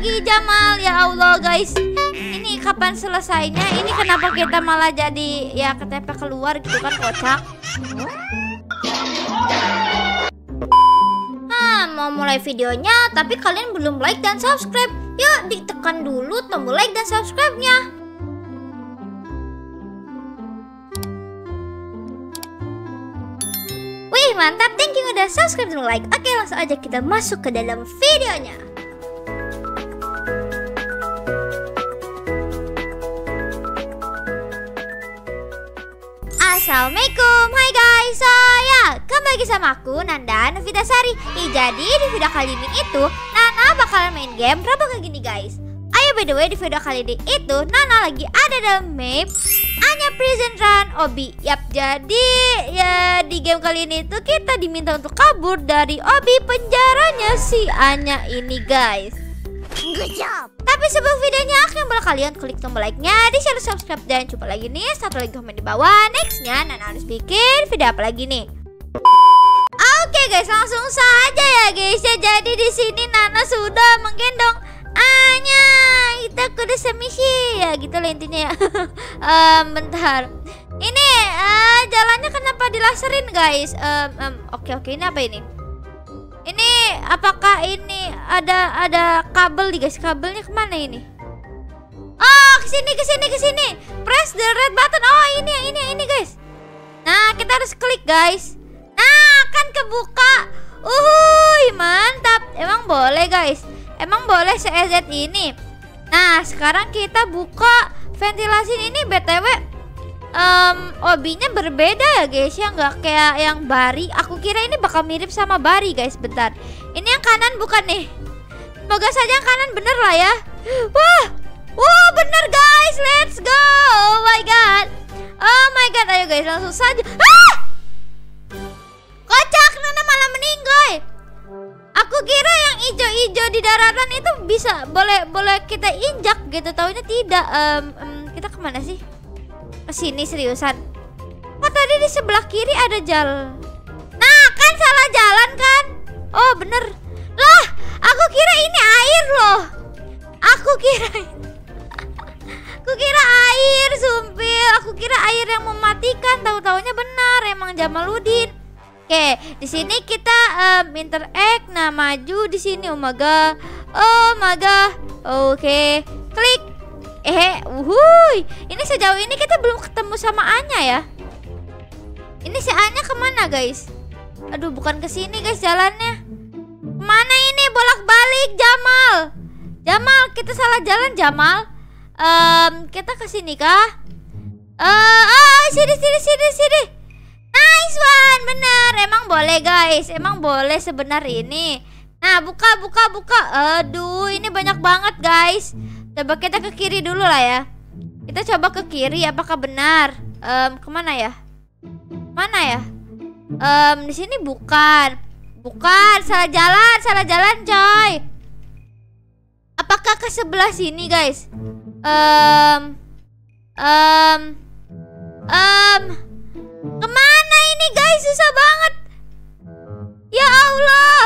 lagi Jamal. Ya Allah guys. Ini kapan selesainya? Ini kenapa kita malah jadi Ya KTP keluar gitu kan kocak? Hmm, mau mulai videonya Tapi kalian belum like dan subscribe. Yuk ditekan dulu tombol like dan subscribe-nya. Wih mantap, thank you udah subscribe dan like. Oke langsung aja kita masuk ke dalam videonya Assalamualaikum, hai guys, saya kembali lagi sama aku Nanda Novita Sari. Nih, jadi di video kali ini itu Nana bakalan main game kayak gini guys. Ayo by the way di video kali ini itu Nana lagi ada dalam map Anya Prison Run Obi. Yap, jadi ya di game kali ini itu kita diminta untuk kabur dari Obi penjaranya si Anya ini guys. Good job. Tapi sebelum videonya yang boleh kalian klik tombol like-nya, di share, subscribe dan coba lagi nih satu lagi komen di bawah. Nextnya Nana harus bikin video apa lagi nih? Oke guys, langsung saja ya guys ya. Jadi di sini Nana sudah menggendong Anya. Kita kudu semisi ya gitu lah intinya ya. Em, bentar. Ini eh, jalannya kenapa dilaserin guys? Em, em, Oke oke ini apa ini? Ini apakah ini ada ada kabel nih guys? Kabelnya ke mana ini? Oh ke sini ke sini ke sini. Press the red button. Oh ini yang ini ini guys. Nah kita harus klik guys. Nah kan kebuka. Uhuy mantap. Emang boleh guys. Emang boleh se ini. Nah sekarang kita buka ventilasi ini btw Em, obinya berbeda ya guys ya nggak? Kayak yang bari. Aku kira ini bakal mirip sama bari guys bentar. Ini yang kanan bukan nih? Semoga saja yang kanan bener lah ya. Wah! Wah bener guys. Let's go. Oh my god. Oh my god. Ayo guys langsung saja. Ah! kocak Nana malah meninggoy aku kira yang ijo-ijo di daratan itu bisa boleh boleh kita injak gitu. Taunya tidak. Em, em, kita ke mana sih ke sini seriusan. Oh tadi di sebelah kiri ada jalan. Nah kan salah jalan kan? Oh bener. Lah aku kira ini air loh. Aku kira Aku kira air sumpil. Aku kira air yang mematikan. Tahu-taunya benar emang Jamaludin. Oke, di sini kita um, interact. Nah, maju di sini. Oh god. Oh. Oke, klik. Eh, wuhui. Ini sejauh ini kita belum ketemu sama Anya ya. Ini si Anya ke mana guys? Aduh, bukan ke sini guys jalannya. Ke mana ini bolak-balik Jamal? Jamal, kita salah jalan Jamal. Em, kita ke sini kah? Eh, oh, sini sini sini sini. Nice one, bener. Emang boleh guys, emang boleh sebenarnya ini. Nah, buka buka buka. Aduh, ini banyak banget guys. Coba kita ke kiri dulu lah ya. Kita coba ke kiri apakah benar? Em, ke mana ya? Mana ya? Em, di sini bukan. Bukan, salah jalan, salah jalan, coy. Apakah ke sebelah sini, guys? Em, em, em, ke mana ini, guys? Susah banget. Ya Allah.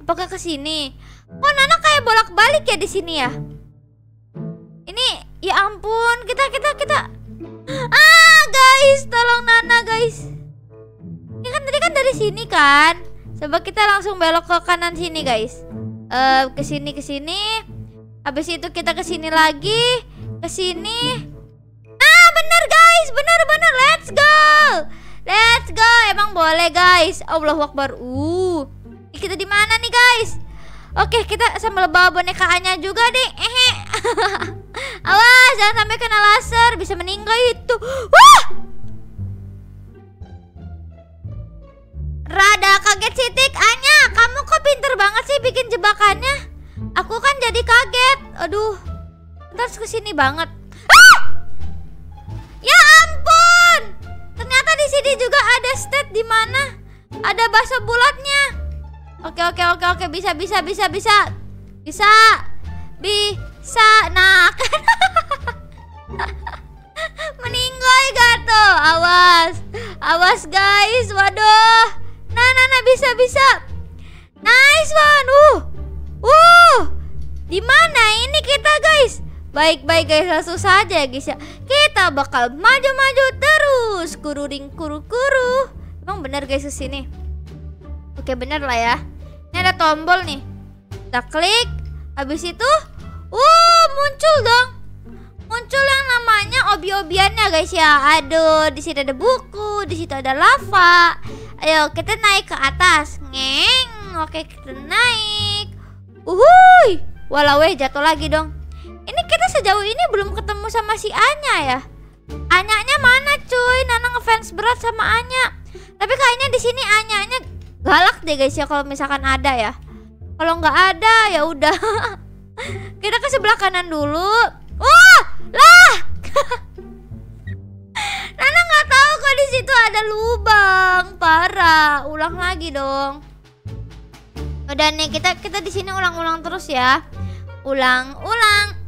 Apakah ke sini? Oh, Nana kayak bolak-balik ya di sini ya? Ini ya ampun, kita kita kita Ah, guys, tolong Nana, guys. Ini kan tadi kan dari sini kan? Coba kita langsung belok ke kanan sini, guys. Eh, ke sini ke sini. Habis itu kita ke sini lagi, ke sini. Ah, bener guys, bener bener. Let's go. Let's go. Emang boleh, guys. Allahu Akbar. Uh. Kita di mana nih, guys? Oke, kita sambil bawa bonekaannya juga deh. Ehe. Awas, jangan sampai kena laser, bisa meninggal itu. Wah! Rada kaget sih Anya, kamu kok pinter banget sih bikin jebakannya? Aku kan jadi kaget. Aduh. Terus ke sini banget. Ah! Ya ampun. Ternyata di sini juga ada stat di mana ada bahasa bulatnya. Oke oke oke oke. Bisa bisa bisa bisa. Bisa. Bisa. Nah kan. Meninggoy gak tuh? Awas. Awas guys. Waduh. Nah nah nah. Bisa bisa. Nice one. Uh. Uh. Di mana ini kita guys? Baik-baik guys, langsung saja ya guys ya. Kita bakal maju-maju terus. Kururing kuru-kuru. Emang benar guys ke sini. Oke, benar lah ya. Ada tombol nih. Kita klik. Habis itu, uh, muncul dong. Muncul yang namanya obi-obiannya guys ya. Aduh, di sini ada buku, di situ ada lava. Ayo kita naik ke atas. Ngeng. Oke, kita naik. Uhuy. Walau jatuh lagi dong. Ini kita sejauh ini belum ketemu sama si Anya ya. Anyanya mana cuy? Nana ngefans berat sama Anya. Tapi kayaknya di sini Anyanya galak deh guys ya kalau misalkan ada ya. Kalau nggak ada ya udah. kita ke sebelah kanan dulu. Wah, lah. Nana nggak tahu kok di situ ada lubang. Parah. Ulang lagi dong. Udah nih kita kita di sini ulang-ulang terus ya. Ulang, ulang,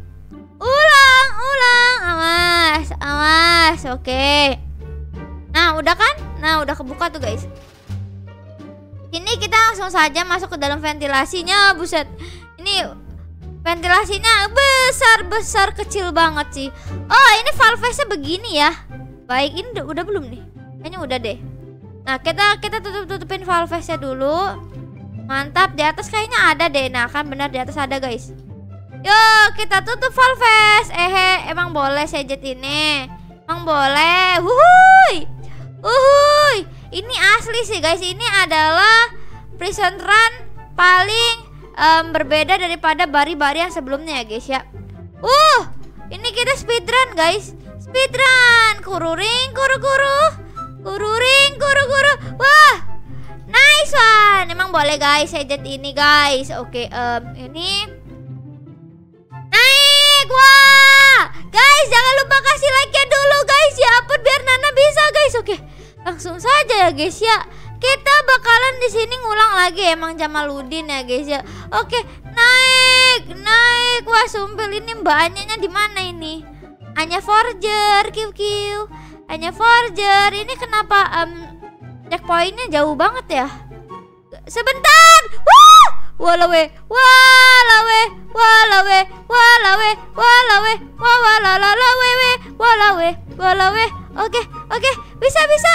Ulang, ulang. Awas, awas. Oke. Nah, udah kan? Nah, udah kebuka tuh, guys. Ini kita langsung saja masuk ke dalam ventilasinya. Buset. Ini ventilasinya besar-besar kecil banget sih. Oh, ini valve-nya begini ya. Baik, ini udah, udah belum nih? Kayaknya udah deh. Nah, kita kita tutup-tutupin valve-nya dulu. Mantap, di atas kayaknya ada deh. Nah, kan benar di atas ada, guys. Yuk kita tutup Valves Eh emang boleh sejet ini Emang boleh Wuhui Wuhui Ini asli sih guys. Ini adalah Prison Run paling um, berbeda daripada bari-bari yang sebelumnya ya guys ya. Uh Ini kita speedrun guys. Speedrun. Kururing kuru-kuru Kururing kuru-kuru Wah Nice one. Emang boleh guys sejet ini guys. Oke um, Ini. Naik, wah! Guys, jangan lupa kasih like-nya dulu guys. Ya ampun biar Nana bisa guys. Oke, langsung saja ya guys ya. Kita bakalan di sini ngulang lagi emang Jamaludin ya guys ya. Oke, naik, naik. Wah, sumpil ini Mbak di mana ini? Anya Forger, kiu kiu. Anya Forger. Ini kenapa um, checkpointnya jauh banget ya? Sebentar. Wah! walawe walawe walawe walawe walawe walalalawe walawe walawe oke oke bisa bisa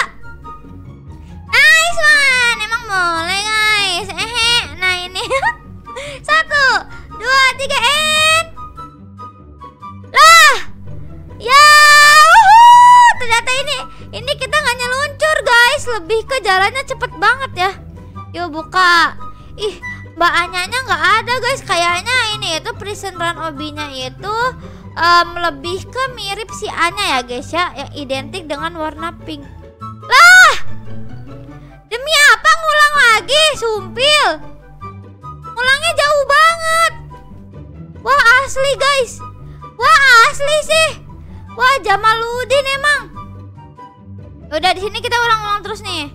one emang boleh guys? Ehe nah ini. Satu dua tiga and lah! Ya ternyata ini ini kita nggak nyeluncur guys. Lebih ke jalannya cepet banget ya. Yuk buka. Ih Mbak Anyanya nggak ada guys. Kayaknya ini itu prison run obinya itu um, lebih ke mirip si Anya ya guys ya. Yang identik dengan warna pink demi apa ngulang lagi? Sumpil. Ngulangnya jauh banget. Wah asli guys. Wah asli sih. Wah Jamaludin emang. Udah di sini kita ulang-ulang terus nih.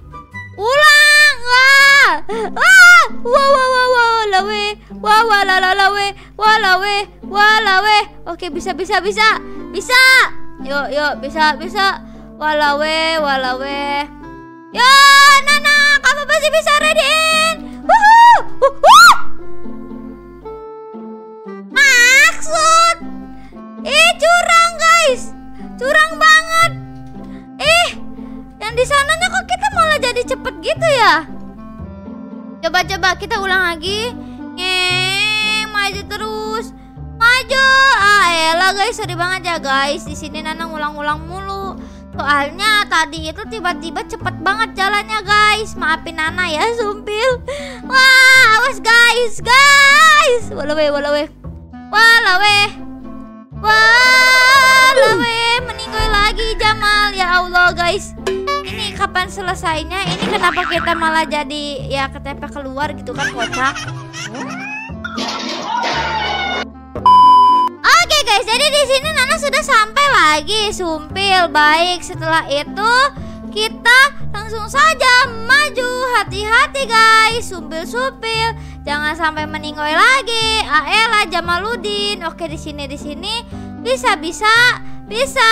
Ulang! Wah! Wah wah wah wah wah lawe. Wah wah la la lawe. Wah lawe. Wah lawe. Oke bisa bisa bisa. Bisa! Yuk yuk bisa bisa. Wah lawe wah lawe kamu pasti bisa! Wuhu! maksud ih curang guys curang banget ih yang di sananya kok kita malah jadi cepet gitu ya Coba-coba kita ulang lagi. Ngeng, maju terus. Maju. Ah, elah guys, sedih banget ya guys. Di sini Nana ngulang-ulang mulu. Soalnya tadi itu tiba-tiba cepet banget jalannya guys. Maafin Nana ya, sumpil. Wah, awas guys, guys. Walawe, walawe. Walawe. Walawe, meninggal lagi Jamal. Ya Allah guys kapan selesainya? Ini kenapa kita malah jadi ya KTP keluar gitu kan kocak? Guys, jadi di sini Nana sudah sampai lagi Sumpil. Baik, setelah itu kita langsung saja maju. Hati-hati guys, sumpil-sumpil. Jangan sampai meninggoy lagi. Aela Jamaludin. Oke, di sini di sini bisa bisa bisa.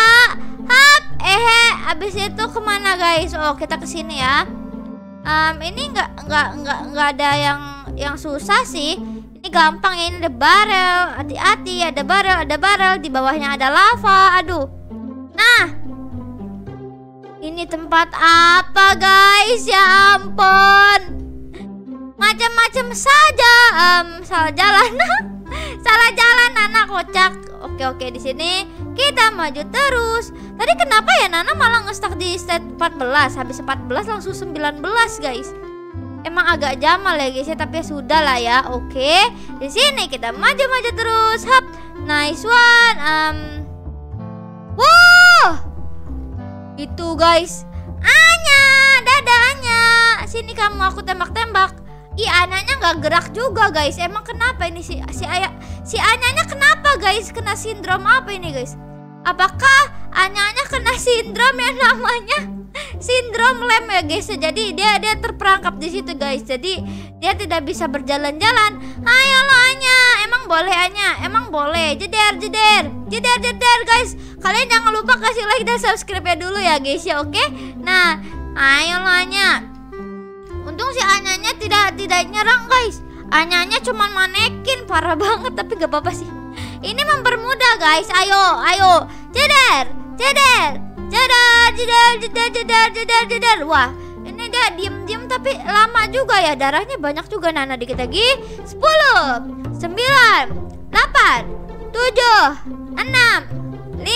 Hap, eh, abis itu ke mana guys? Oh, kita ke sini ya. Um, ini nggak nggak nggak nggak ada yang yang susah sih. Ini gampang ya ini ada barel hati-hati ada barel ada barel di bawahnya ada lava aduh. Nah ini tempat apa guys? Ya ampun. Macam-macam saja. Um, salah jalan. Salah jalan anak kocak. Oke oke di sini kita maju terus. Tadi kenapa ya Nana malah ngestak di state 14 habis 14 langsung 19 guys emang agak jamal ya guys ya. Tapi ya sudah lah ya. Oke di sini kita maju-maju terus. Hap nice one um wow itu guys. Anya dadah Anya. Sini kamu aku tembak-tembak. Ih Anyanya nggak gerak juga guys. Emang kenapa ini si si Aya si Anyanya kenapa guys kena sindrom apa ini guys? Apakah Anyanya kena sindrom yang namanya sindrom lem ya guys. Jadi dia dia terperangkap di situ guys. Jadi dia tidak bisa berjalan-jalan. Ayo lo Anya. Emang boleh Anya? Emang boleh. Jeder jeder. Jeder jeder guys. Kalian jangan lupa kasih like dan subscribe ya dulu ya guys ya oke? Nah ayo lo Anya. Untung si Anyanya tidak tidak nyerang guys. Anyanya cuma manekin. Parah banget tapi gak apa-apa sih. Ini mempermudah guys. Ayo ayo. Jeder jeder Jedar, jedar, jedar, jedar, jedar, jedar. Wah, ini dia diem-diem tapi lama juga ya. Darahnya banyak juga Nana dikit lagi. 10, 9, 8, 7, 6, 5,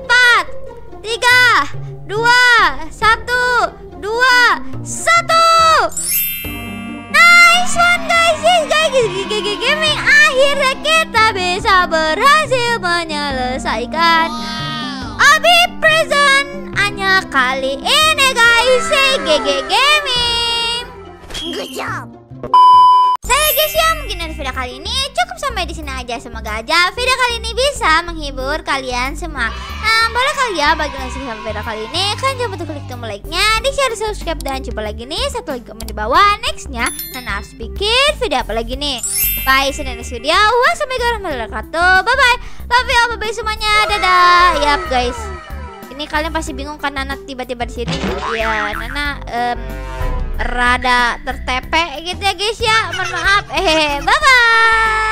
4, 3, 2, 1, 2, 1. Nice one guys, yes guys, GG Gaming akhirnya kita bisa berhasil menyelesaikan hanya kali ini guys. GG Gaming. Good job. Saya guys ya mungkin dari video kali ini cukup sampai di sini aja. Semoga aja video kali ini bisa menghibur kalian semua. Nah boleh kali ya bagi yang suka sama video kali ini Kalian jangan lupa klik tombol like-nya Di share, subscribe dan coba lagi nih. Satu lagi komen di bawah Nextnya Nana harus bikin video apa lagi nih? Bye see you next video. Wassalamualaikum warahmatullahi wabarakatuh. Bye bye Love you all. Bye bye semuanya. Dadah. Yap guys Ini kalian pasti bingung kan Nana tiba-tiba di sini? Ya Nana em, rada tertepe gitu ya guys ya. Mohon maaf. Eh bye bye